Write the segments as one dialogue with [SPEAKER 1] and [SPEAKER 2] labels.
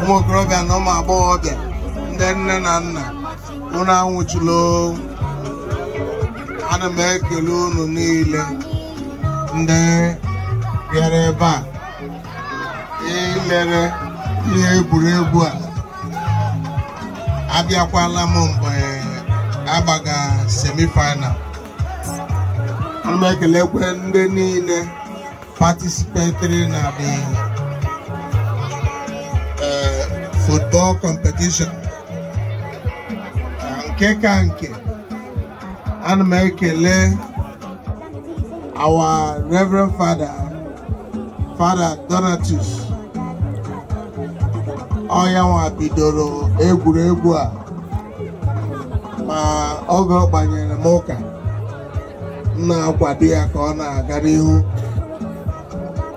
[SPEAKER 1] ụmụ okorobịa na ụmụ agbọghọbịa ndị nne na nna unu anwụchula ana m ekele unu niile ndị bịara ebe a ilere ihe egwuregwu a. Abịakwala m mgbe agbaga semifinal. Ana m ekelekwe ndị niile participatory na the football competition. Nke ka nke ana m ekele our reverend father father donatus. Ọya nwa bidoro egwuregwu a ma oge ọ gbanyere m ụka na-akwado ya ka ọ na-aga n'ihu.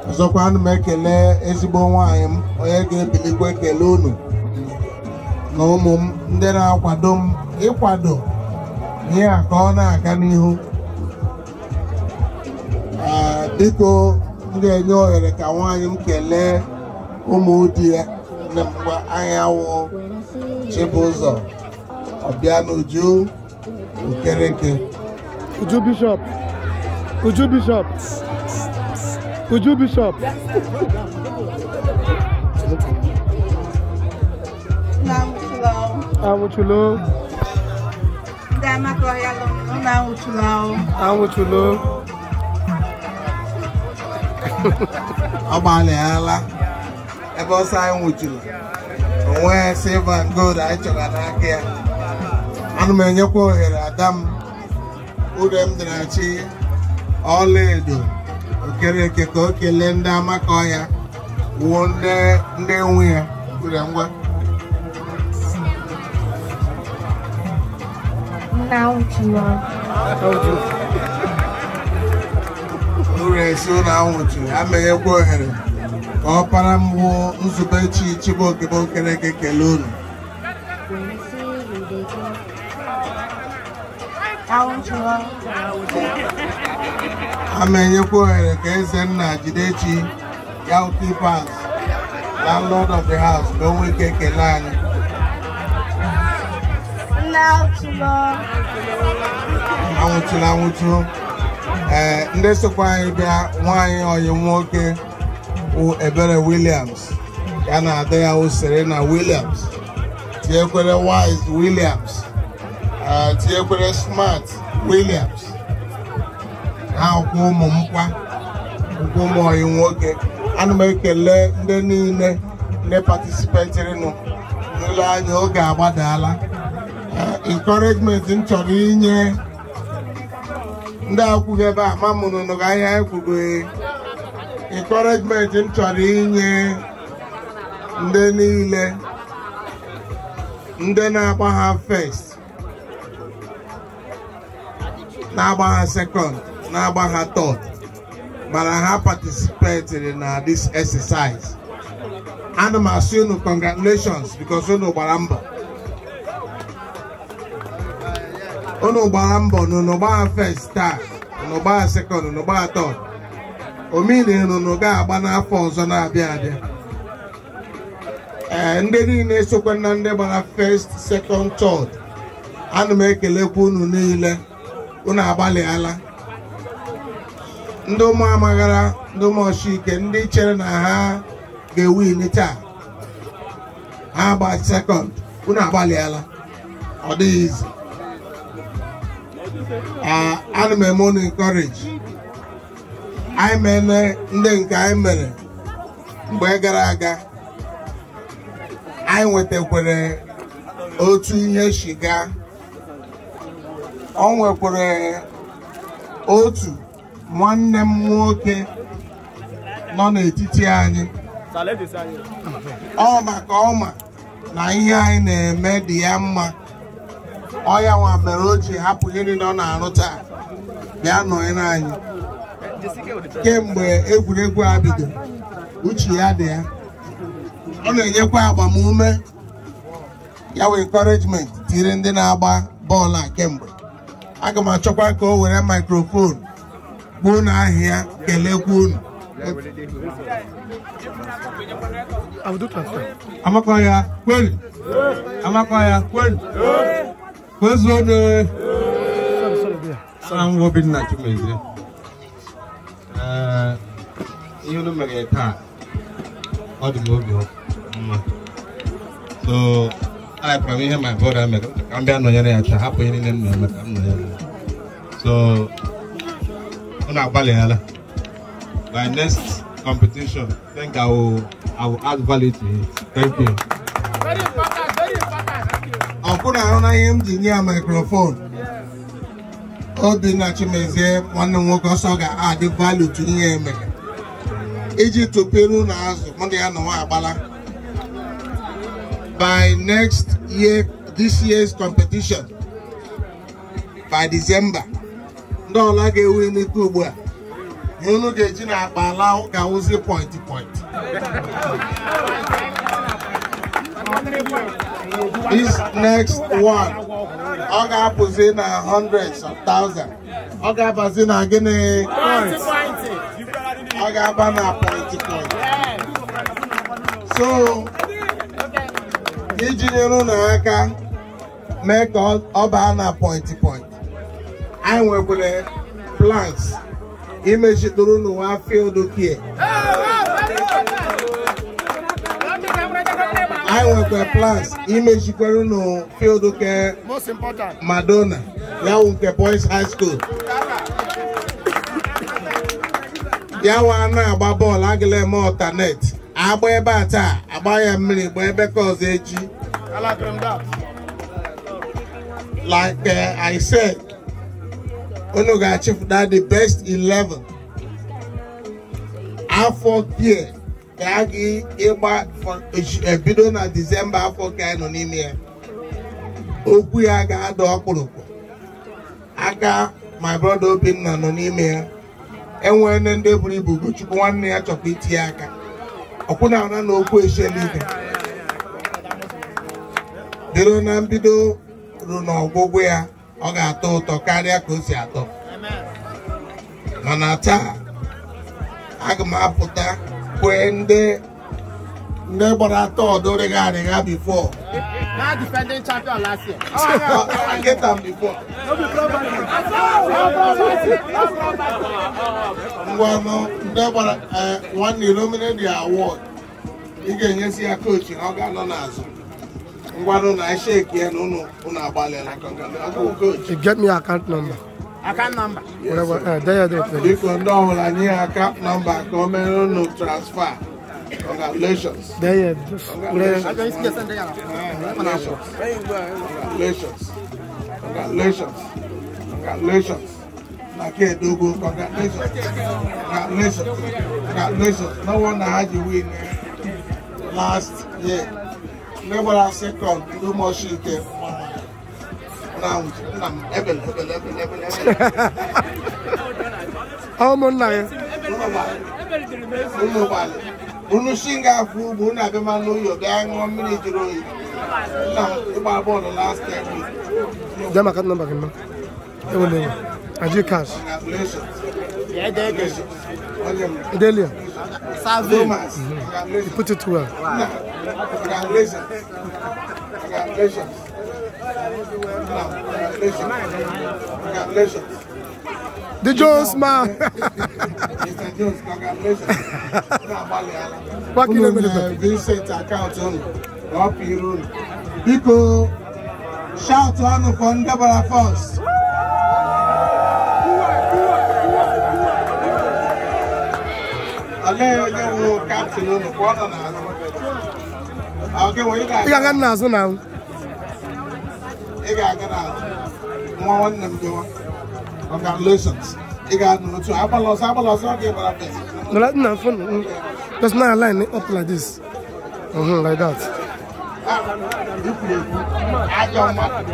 [SPEAKER 1] Ọzọkwa ana m ekele ezigbo nwaanyị m onye ga-ebilikwa ekele unu. Na ụmụ m ndị na-akwado m ịkwado ihe a ka ọ na-aga n'ihu biko m ga-enye ohere ka nwaanyị m kelee ụmụ di ya nne m gwa anyanwụ Chibụzọ Ọbịanuju Okereke
[SPEAKER 2] Uju Bishop. Uju Bishop. Uju Bishop.
[SPEAKER 3] Nangutulo.
[SPEAKER 2] Anwụchulo.
[SPEAKER 3] Ndị amakọhịa lụrụ nangutulo.
[SPEAKER 2] Anwụchulo.
[SPEAKER 1] ọ gbalịala ebe ọsọ anyị nwụchiri onwe silva gold anyị chọrọ n'aka ya ana m enyekwa ohere ada m ure m dịrachi ọlaedo okereke ka o kelee ndị amakọ ya wuo ndị nwe ya ure ngwa Uru esi ụlọ anwụchiri amenyekwa ohere ka ọ para m wuo nzube chi chibuokebe okereke kelee unu
[SPEAKER 3] Nangutulo.
[SPEAKER 1] ama enyekwa ohere ka eze nna jidechi ya keepers landlord of the house ka o nwee ike kelee anyị
[SPEAKER 3] Nangutulo.
[SPEAKER 1] anwụchiri anwụchu ee ndị sokwa anyị bịa nwaanyị ọyị nwoke wụ ebere williams. Ya na ada ya wụ serena williams. Tinyekwere wise williams. Tinyekwere smart williams. Ha kwụ ụmụ m kwa ụkwụ ụmụ ọyị nwoke. Ana m ekele ndị niile ndị patisipetịrị nụ n'ụlọ anya oge agbadaala. Ee, encouragement m chọrọ inye. Ndị akwụghị ebe a mụrụ nụrụ ahịa ekwugoghị encouragement m chọrọ inye ndị niile ndị na-agba ha first na-agba ha second na-agba ha third mana ha participatiri na this exercise. Ana m asị unu congratulations because unu gbara mbọ. Unu gbara mbọ n'unu gbaa first taa unu gbaa second unu gbaa third. Omini unu ga-agba n'afọ ọzọ na-abịa abịa. Ee ndị niile sokwa na ndị gbara first second third. Ana m ekelekwa unu niile. Unu agbalịala. Ndị ụmụ amaghara ndị ụmụ ọchịike ndị chere na ha ga-ewin taa. Ha gba second. Unu agbalịala. Ọ dịghị izi ana m eme unu encourage. Anyị mere ndị nke anyị mere mgbe gara aga. Anyị nwetakwere otu ihe shiga ọ nwekwara otu nwanne m nwoke nọ n'etiti anyị. Ọ maka ọma na ihe anyị na-eme dị ya mma. Ọ ya nwa mere o ji hapụ ihe niile ọ na-arụ taa bịa nọnyere anyị. Kemgbe egwuregwu a bido uche ya dị ya. Ọ na-enyekwa agbamume ya wee encouragement tiri ndị na-agba bọọlụ a kemgbe. Aga m achọkwa ka o were microphone gbuo na ahịa unu.
[SPEAKER 2] Transfer.
[SPEAKER 1] Amakoya, kweli. Amakoya, kweli. Kwezo ne.
[SPEAKER 2] Sorry, sorry, dear.
[SPEAKER 1] Sana ngobi na chumezi. Eh, iyo no mere taa. Ọ dị m obi mma. So, I from ihe my brother mere ka m bịa nọnyere ya taa hapụ ihe niile m na-eme ka m nọnyere ya. So, next competition, I think I will, I will add value to it. Thank you. Ọkwụrụ ahụ na ihe m ji nye ya mikrofon obinna chimezie nwanne m nwoke ọsọ ga-adị value to ihe emere iji tụpere ụlọ azụ mụ na ya nọ nwa agbala. By next year this year's competition by December ndị ọla ga-ewu n'ike ugbu a. Unu ga-eji na akpa ala ga-awụzi point point. This next one ọ ga-apụzi na hundreds of thousands. Ọ ga-abazi na gịnị ọ ga-aba na point point so iji nyere unu aka mee ka ọ- baa na point point. Anyị nwekwara plans imechitụrụ unu nwa field care anyị nwekwara plans imechikwara unu field care
[SPEAKER 2] Most important.
[SPEAKER 1] Madonna ya wụ nke Boys High School. Ya wa na-agba bọọlụ agala eme ọtanet agba ebe a taa agba ya mmiri gba ebe ka ọzọ echi
[SPEAKER 2] I like
[SPEAKER 1] uh, I said unu ga-achịpụta the best 11 afọ kie ka a ga ịgba ebido na Disemba afọ ka anyị nọ n'ime ya. Okwu ya ga-ada ọkpụrụkpụ. Aka my brother Obinna nọ n'ime ya. Enwere ndị buru ibu Ugochukwu nwanne ya chọkwa itinye aka. Ọkwụna na na okwu eshelike dịrị na mbido ruo n'ọgwụgwụ ya ọ ga-atọ ụtọ karịa ka o si atọ. Mana taa aga m apụta kwee ndị ndị gbara atọ ọdụrịga arịga
[SPEAKER 4] Now defending champion last year.
[SPEAKER 1] I get them before. ndị gbara eh, nwanne ilomine the award ị ga-enyesi ya kochi na ọ ga-anọ n'azụ ngwanụ na sheki ya na unu unu agbalịla ọgụ kochi
[SPEAKER 2] You get me account number.
[SPEAKER 4] account number.
[SPEAKER 1] Yes, if you don't have any account number, come and no transfer. Congratulations.
[SPEAKER 2] There you ah,
[SPEAKER 1] Congratulations. Congratulations. Congratulations. Congratulations. Nake Dogo, congratulations. Congratulations. Congratulations. No wonder how you win eh? last year. Never a second,
[SPEAKER 2] too much you
[SPEAKER 1] came. Eh? ụmụnna ya unu si nga afụ ugbo unu abịa ma n'ụyọ gaa ṅụọ mmiri aji kash
[SPEAKER 2] Delia.
[SPEAKER 1] Salve.
[SPEAKER 2] Put it well.
[SPEAKER 1] Congratulations. Congratulations.
[SPEAKER 2] The Jones man.
[SPEAKER 1] Mr. Jones, congratulations. Bákìlẹ̀
[SPEAKER 2] mi
[SPEAKER 1] nìkan. Vincent account ọ̀nù, shout ọ̀nù for Ndébọ̀lá Falls. Ọ̀lẹ́ onye wo captain ọ̀nù, kwọ́nà n'azụ. Ọ̀gẹ́ wo
[SPEAKER 2] yóò
[SPEAKER 1] I
[SPEAKER 2] got
[SPEAKER 1] another na nwa nwanne m gịwa congratulations ị ga-anụ I'm agbala ọsọ agbala ọsọ ọ ga-egbara best.
[SPEAKER 2] Nna m just now line up like this. Mm -hmm, like that.
[SPEAKER 1] Ikwuru ekwu ajọ mmadụ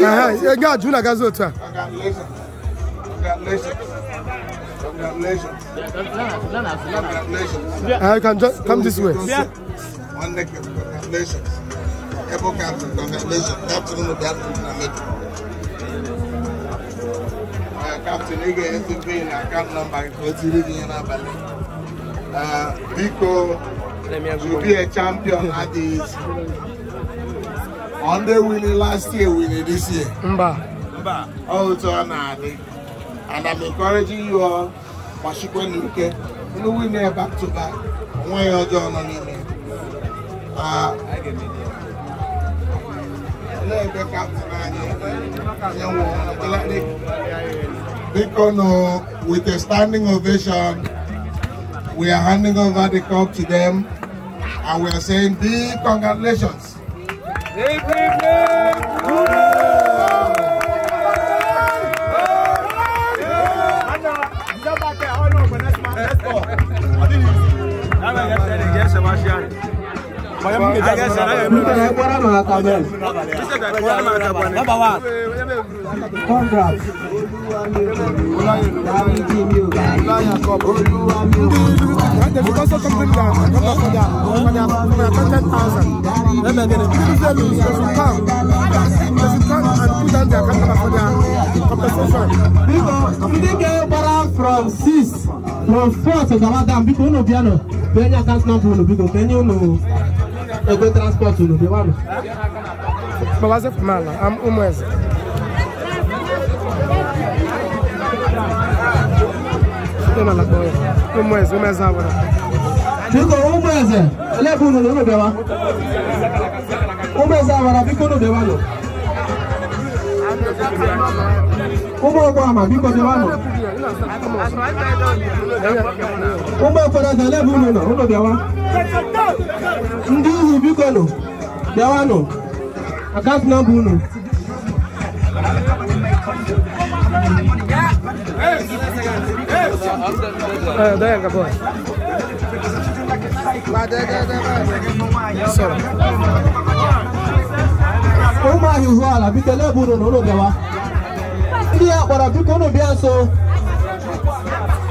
[SPEAKER 2] Ee, ego ajụ na-agazi otu
[SPEAKER 1] a. Congratulations. Congratulations. Uh, yeah.
[SPEAKER 2] I can just come this way. Yeah.
[SPEAKER 1] One neck, congratulations. Apple Captain, congratulations. Captain of Captain Namit. Uh, Captain Ige SCP na account number kotiri gị n'abalị. Biko, you be a champion at this. On the winning last year, winning this year.
[SPEAKER 2] Mba.
[SPEAKER 1] Mba. Oh, it's on Ana. And I'm encouraging you all Mashikwe Nuke, you win there back to back. When you're done on it. Uh, Bikono, with a standing ovation, we are handing over the cup to them and we are saying big congratulations.
[SPEAKER 5] Congrats. From six, from four to Gamadam, because no piano, then you can't not go, because then you know ego transport unu bịanụ.
[SPEAKER 2] Baba say for Mala, I'm Umwez. Sute Mala boy. Umwez, Umwez Awara.
[SPEAKER 5] Biko ụmụ eze, ele ebe unu unu bịawa? Ụmụ eze awara biko unu bịawanụ. Ụmụ ọgbọ ama biko bịawanụ. Ụmụ ekpere eze ele ebe unu nọ unu bịawa? Ndị ihu biko nụ bịawanụ. Account number unu.
[SPEAKER 2] Eh, there you go boy. So,
[SPEAKER 5] ụmụ ahịa ihu ala biko ele ebe unu unu bịawa? Ndị ya kpọrọ biko unu bịa nso.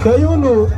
[SPEAKER 5] Ka unu